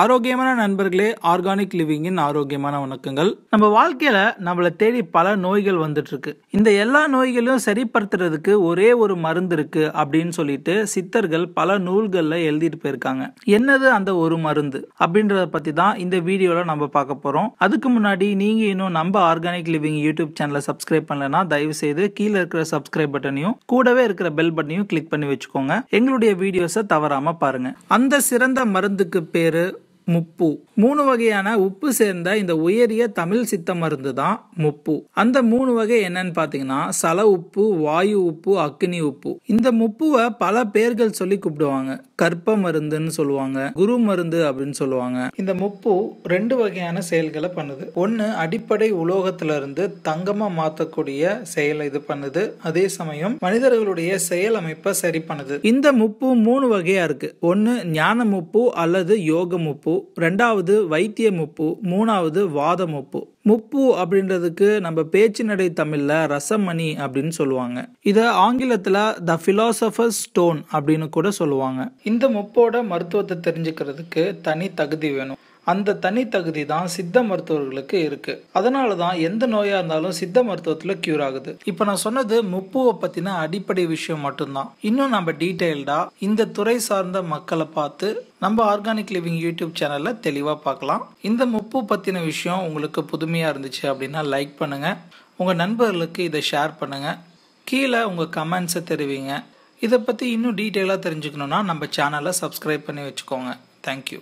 ஆரோக்கியமான நண்பர்களே ஆர்கானிக் லிவிங்கின் ஆரோக்கியமான வணக்கங்கள். நம்ம வாழ்க்கையில நம்மளை தேடி பல நோய்கள் வந்துட்டு இருக்கு இந்த எல்லா நோய்களையும் சரிப்படுத்துறதுக்கு ஒரே ஒரு மருந்து இருக்கு அப்படின்னு சொல்லிட்டு சித்தர்கள் பல நூல்கள்ல எழுதிட்டு போயிருக்காங்க. என்னது அந்த ஒரு மருந்து? அப்படின்றத பத்தி தான் இந்த வீடியோல நம்ம பார்க்க போறோம். அதுக்கு முன்னாடி நீங்க இன்னும் நம்ம ஆர்கானிக் லிவிங் யூடியூப் சேனலை சப்ஸ்கிரைப் பண்ணலன்னா தயவு செய்து கீழே இருக்கிற சப்ஸ்கிரைப் பட்டனையும் கூடவே இருக்கிற பெல் பட்டனையும் கிளிக் பண்ணி வச்சுக்கோங்க. எங்களுடைய வீடியோஸை தவறாம பாருங்க. அந்த சிறந்த மருந்துக்கு பேரு முப்பு. மூணு வகையான உப்பு சேர்ந்த இந்த உயரிய தமிழ் சித்த மருந்து தான் முப்பு. அந்த மூணு வகை என்னன்னு பாத்தீங்கன்னா சல உப்பு வாயு உப்பு அக்னி உப்பு. இந்த முப்புவை பல பேர்கள் சொல்லி கூப்பிடுவாங்க. கற்ப மருந்துன்னு சொல்லுவாங்க குரு மருந்து அப்படின்னு சொல்லுவாங்க. இந்த முப்பு ரெண்டு வகையான செயல்களை பண்ணுது. ஒன்னு அடிப்படை உலோகத்துல இருந்து தங்கமா மாத்தக்கூடிய செயலை இது பண்ணுது. அதே சமயம் மனிதர்களுடைய செயல் அமைப்பை சரி பண்ணுது. இந்த முப்பு மூணு வகையா இருக்கு. ஒன்னு ஞான முப்பு அல்லது யோக முப்பு. ரெண்டாவது வைத்திய முப்பு மூணாவது வாத முப்பு. முப்பு அப்படின்றதுக்கு நம்ம பேச்சு நடை தமிழ்ல ரசமணி அப்படின்னு சொல்லுவாங்க. இதை ஆங்கிலத்துல த பிலாசபர் ஸ்டோன் அப்படின்னு கூட சொல்லுவாங்க. இந்த முப்போட மருத்துவத்தை தெரிஞ்சுக்கிறதுக்கு தனி தகுதி வேணும். அந்த தனி தகுதி தான் சித்த மருத்துவர்களுக்கு இருக்கு. அதனால தான் எந்த நோயா இருந்தாலும் சித்த மருத்துவத்துல கியூர் ஆகுது. இப்போ நான் சொன்னது முப்புவை பத்தின அடிப்படை விஷயம் மட்டும்தான். இன்னும் நம்ம டீட்டெயில்டா இந்த துறை சார்ந்த மக்களை பார்த்து நம்ம ஆர்கானிக் லிவிங் யூடியூப் சேனல்ல தெளிவா பார்க்கலாம். இந்த முப்பு பத்தின விஷயம் உங்களுக்கு புதுமையா இருந்துச்சு அப்படின்னா லைக் பண்ணுங்க. உங்க நண்பர்களுக்கு இதை ஷேர் பண்ணுங்க. கீழே உங்க கமெண்ட்ஸை தெரிவிங்க. இதை பத்தி இன்னும் டீட்டெயிலாக தெரிஞ்சுக்கணும்னா நம்ம சேனலை சப்ஸ்கிரைப் பண்ணி வச்சுக்கோங்க. தேங்க்யூ